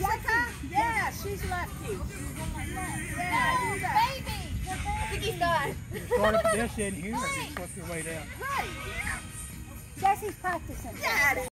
Jessica? Yeah, she's lefty. Yeah, baby. I think he's done. Start a pedestrian here and your way down. Right. Practicing. Daddy.